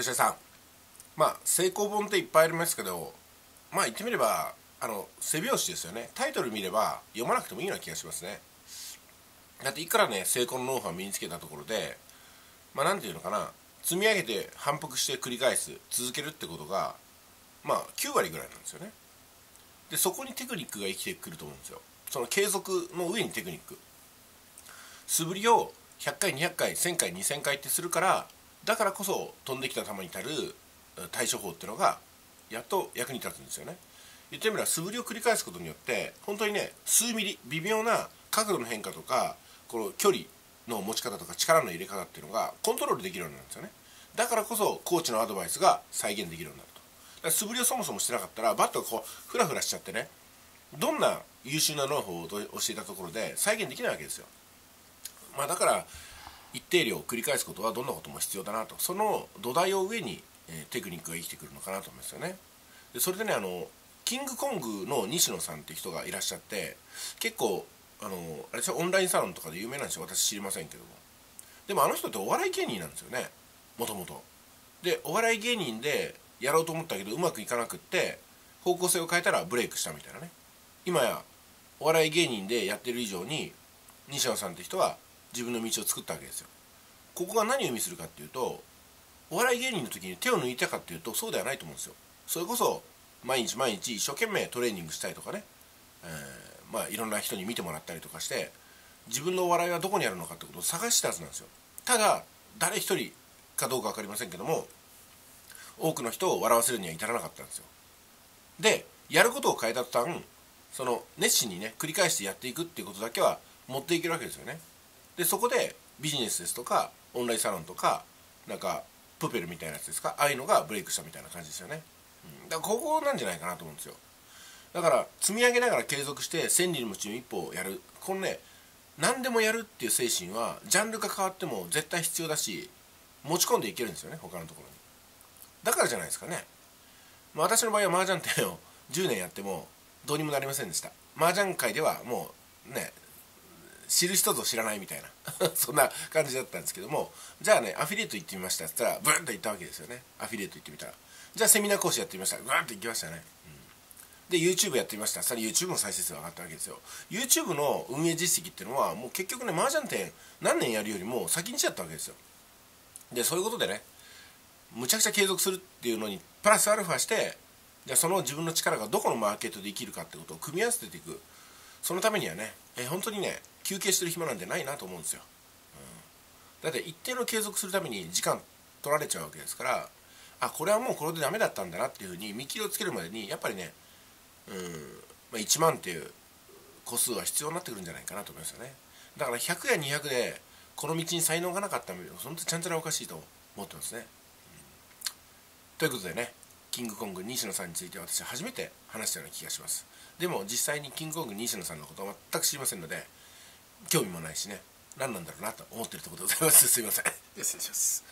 吉田さん。まあ成功本っていっぱいありますけどまあ言ってみればあの背拍子ですよね。タイトル見れば読まなくてもいいような気がしますね。だっていくらね成功のノウハウを身につけたところでまあ何て言うのかな。積み上げて反復して繰り返す続けるってことがまあ9割ぐらいなんですよね。でそこにテクニックが生きてくると思うんですよ。その継続の上にテクニック。素振りを100回200回1000回2000回ってするからだからこそ飛んできた球に足る対処法っていうのがやっと役に立つんですよね。言ってみれば素振りを繰り返すことによって本当にね数ミリ微妙な角度の変化とかこの距離の持ち方とか力の入れ方っていうのがコントロールできるようになるんですよね。だからこそコーチのアドバイスが再現できるようになると。だから素振りをそもそもしてなかったらバットがこうフラフラしちゃってねどんな優秀なノウハウを教えたところで再現できないわけですよ。まあだから一定量を繰り返すことはどんなことも必要だなと。その土台を上に、え、テクニックが生きてくるのかなと思いますよね。でそれでねあのキングコングの西野さんって人がいらっしゃって結構あのあれオンラインサロンとかで有名なんですよ。私知りませんけども。でもあの人ってお笑い芸人なんですよね。もともと。でお笑い芸人でやろうと思ったけどうまくいかなくって方向性を変えたらブレイクしたみたいなね。今やお笑い芸人でやってる以上に西野さんって人は自分の道を作ったわけですよ。ここが何を意味するかっていうとお笑い芸人の時に手を抜いたかっていうとそうではないと思うんですよ。それこそ毎日毎日一生懸命トレーニングしたりとかね、えー、まあいろんな人に見てもらったりとかして自分のお笑いはどこにあるのかってことを探したはずなんですよ。ただ誰一人かどうか分かりませんけども多くの人を笑わせるには至らなかったんですよ。でやることを変えた途端その熱心にね繰り返してやっていくっていうことだけは持っていけるわけですよね。でそこでビジネスですとかオンラインサロンとかなんかプペルみたいなやつですか？ああいうのがブレイクしたみたいな感じですよね、うん、だからここなんじゃないかなと思うんですよ。だから積み上げながら継続して千里の道の一歩をやる。このね何でもやるっていう精神はジャンルが変わっても絶対必要だし持ち込んでいけるんですよね他のところに。だからじゃないですかね、まあ、私の場合は麻雀店を10年やってもどうにもなりませんでした。麻雀界ではもうね知る人ぞ知らないみたいな。そんな感じだったんですけども。じゃあねアフィリエイト行ってみましたっつったらブーンと行ったわけですよね。アフィリエイト行ってみたら。じゃあセミナー講師やってみました。グーンと行きましたね、うん、で YouTube やってみました。それ YouTube の再生数が上がったわけですよ。YouTube の運営実績っていうのはもう結局ね麻雀店何年やるよりも先にしちゃったわけですよ。でそういうことでねむちゃくちゃ継続するっていうのにプラスアルファしてじゃその自分の力がどこのマーケットで生きるかってことを組み合わせていく。そのためにはねえ本当にね休憩してる暇なんてないなと思うんですよ、うん、だって一定の継続するために時間取られちゃうわけですからあこれはもうこれでダメだったんだなっていうふうに見切りをつけるまでにやっぱりね、うんまあ、1万っていう個数は必要になってくるんじゃないかなと思いますよね。だから100や200でこの道に才能がなかったら本当にちゃんちゃらおかしいと思ってますね、うん、ということでねキングコング西野さんについて私初めて話したような気がします。でも実際にキングコング西野さんのことは全く知りませんので興味もないしね。何なんだろうなと思ってるところでございます。すいません。失礼します